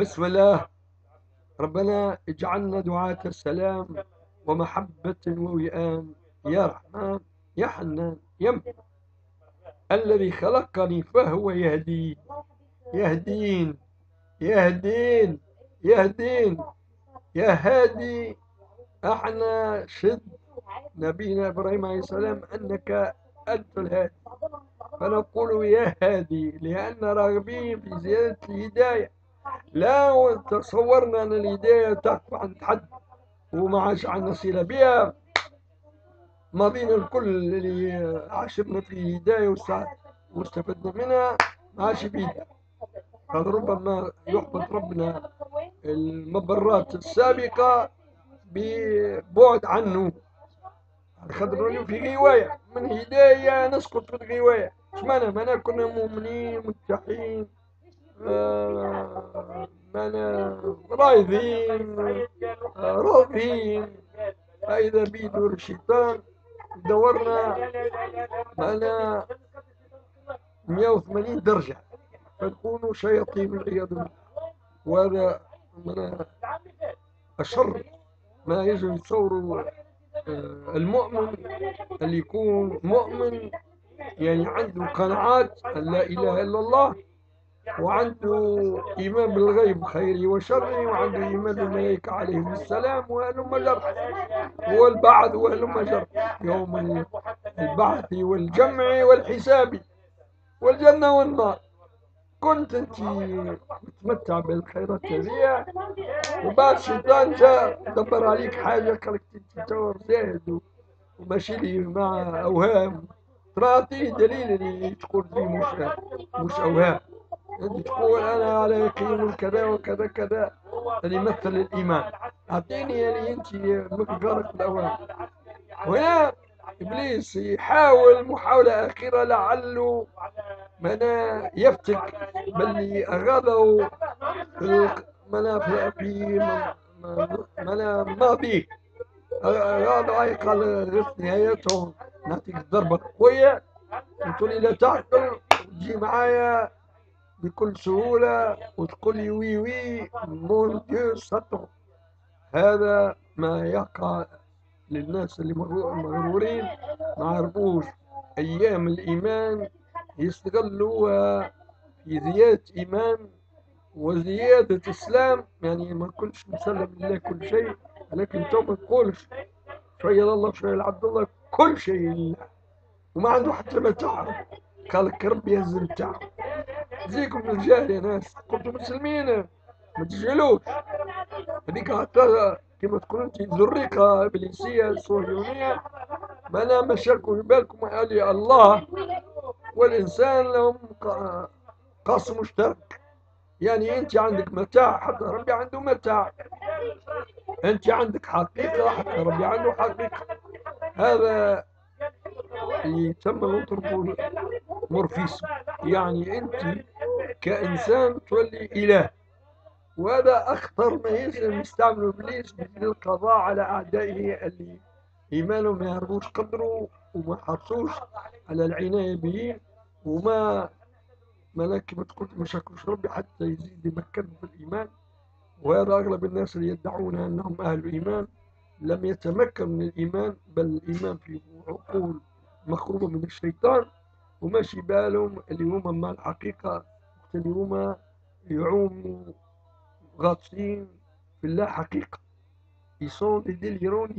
بسم الله. ربنا اجعلنا دعاة السلام ومحبة ووئام. يا رحمن يا حنان يا الذي خلقني فهو يهدي. يهدين يهدين يهدين. يا هادي إحنا شد. نبينا إبراهيم عليه السلام أنك أنت الهادي. فنقول يا هادي لأن راغبين في زيادة الهداية. لا تصورنا أن الهدايه تقف عند حد وما عادش عندنا صله بها ماضينا الكل اللي عاشرنا في الهداية واستفدنا منها ما عادش بيدها قد ربما يحبط ربنا المبرات السابقة ببعد عنه. خاطر في غواية. من هداية نسقط في الغواية. شمانا مانا كنا مؤمنين متحين مانا رايضين آه راضين فإذا بيدور الشيطان دورنا معنا 180 درجة فنكونوا شياطين والعياذ بالله وهذا من أشر ما يجب يتصوروا المؤمن اللي يكون مؤمن يعني عنده قناعات أن لا إله إلا الله وعنده إيمان بالغيب خيره وشره وعنده إيمان بالملائكة عليهم السلام وهلم جر والبعث وهلم جر يوم البعث والجمع والحساب والجنة والنار. كنت أنت متمتع بالخيرات هذيا وبعد الشيطان جاء دبر عليك حاجة قالك أنت تور زاهد وماشي لي مع أوهام. ترى دليل اللي تقول فيه مش مش أوهام. انت تقول أنا على يقين كذا وكذا كذا. اللي يمثل الإيمان. أعطيني اللي أنت مقدارك الاوهام وهنا إبليس يحاول محاولة أخيرة لعله منا يفتك باللي أغاضوا منا في منا ماضي أغاضوا أي قال غير نهايتهم. نعطيك ضربة قوية وتقول لي لا تعقل وتجي معايا. بكل سهولة وتقول لي وي وي مون ديو ساتو. هذا ما يقع للناس اللي مغرورين ما عرفوش أيام الإيمان يستغلوها في زيادة إيمان وزيادة إسلام. يعني ما كلش مسلم لله كل شيء لكن تو ما تقولش. شوية لله شوية لعبد الله كل شيء لله. وما عنده حتى متاع قال لك ربي يهز متاع زيكم رجال يا ناس. كنتم مسلمين. ما تجهلوش. هذيك حتى كما تقول أنت زريقة إبليسية الصهيونية ما أنا مشاكل في بالكم قال لي الله. والإنسان لهم قاسم مشترك. يعني أنت عندك متاع حتى ربي عنده متاع. أنت عندك حقيقة حتى ربي عنده حقيقة. هذا يسمى مورفيسم. يعني أنت كإنسان تولي إله. وهذا أخطر ما يلزم يستعمله إبليس للقضاء على أعدائه اللي إيمانهم ما يعرفوش قدره وما حرصوش على العناية به وما ملاك ما تقول ما شكرش ربي حتى يزيد يمكنهم في الإيمان. وهذا أغلب الناس اللي يدعون أنهم أهل الإيمان لم يتمكن من الإيمان بل الإيمان في عقول مخروبة من الشيطان. وماشي بالهم اللي هما مع الحقيقة اللي هما يعوموا غاطسين في الله حقيقة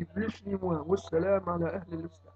plus ni moins. والسلام على أهل الإسلام